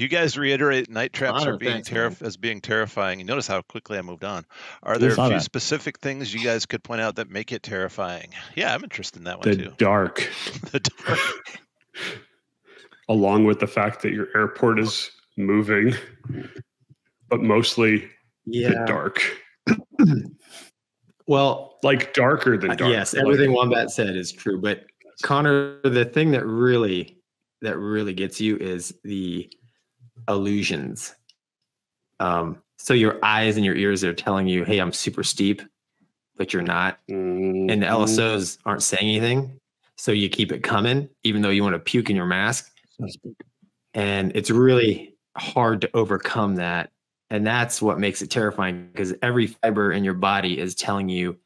you guys reiterate night traps are being thanks, terri- man. as being terrifying? You notice how quickly I moved on. Are there a few that. specific things you guys could point out that make it terrifying? Yeah, I'm interested in that one The too. dark, The dark. along with the fact that your airport is moving, but mostly the dark, Well, like darker than Uh, dark. yes, Like, everything Wombat said is true. But Connor, the thing that really that really gets you is the illusions. Um, so your eyes and your ears are telling you, "Hey, I'm super steep," but you're not, and the. LSOs aren't saying anything. So you keep it coming, even though you want to puke in your mask, and it's really hard to overcome that. And that's what makes it terrifying because every fiber in your body is telling you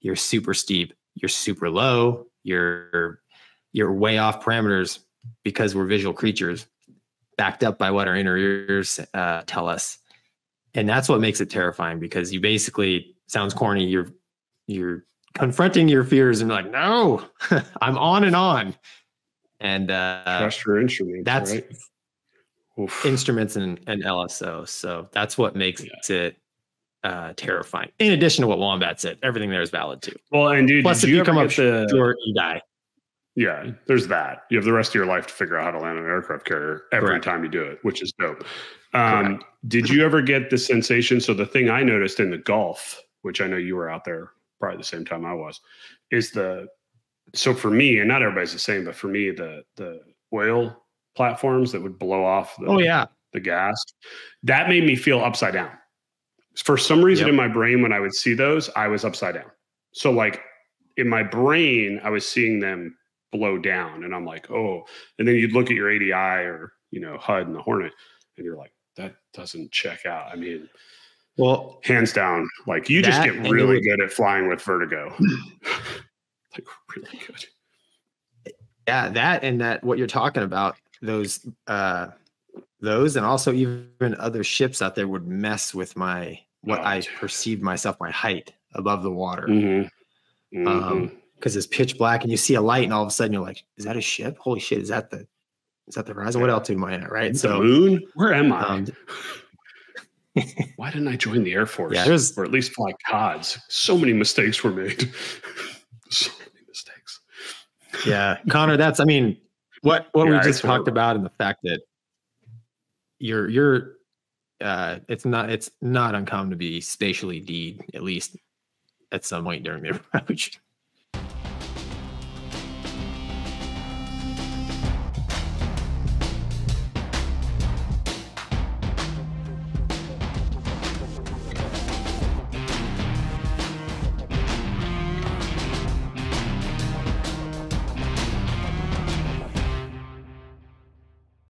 you're super steep, you're super low, you're you're way off parameters because we're visual creatures, backed up by what our inner ears uh, tell us. And that's what makes it terrifying because you basically sounds corny. You're you're confronting your fears and like, no, I'm on and on. And uh, trust your instruments. that's right? Instruments and, and LSO. So that's what makes it uh, terrifying. In addition to what Wombat said, everything there is valid too. well, and dude, Plus, if you, ever come up the short, you die. Yeah, there's that. You have the rest of your life to figure out how to land an aircraft carrier every Correct. time you do it, which is dope. Um, did you ever get the sensation? So the thing I noticed in the Gulf, which I know you were out there probably the same time I was, is the so for me, and not everybody's the same, but for me, the the oil platforms that would blow off the, Oh yeah, the gas, that made me feel upside down. For some reason Yep. in my brain, when I would see those, I was upside down. So like in my brain, I was seeing them blow down, and I'm like, oh. And then you'd look at your ADI or you know HUD and the Hornet, and you're like, that doesn't check out. I mean, well, hands down, like you just get really good at flying with vertigo. like really good. yeah, that and that what you're talking about, those uh those and also even other ships out there would mess with my what Oh, I perceived myself, my height above the water. Mm-hmm. Um, because it's pitch black and you see a light and all of a sudden you're like, is that a ship? Holy shit, is that the is that the horizon? What altitude am I at? Right. the So moon? Where am I? um, Why didn't I join the Air Force? Yeah, there's- or at least fly CODs. So many mistakes were made. so many mistakes. yeah connor that's i mean what what Yeah, we just talked about and the fact that you're you're uh it's not it's not uncommon to be spatially deed at least at some point during the approach